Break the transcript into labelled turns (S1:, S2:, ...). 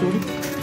S1: tudo.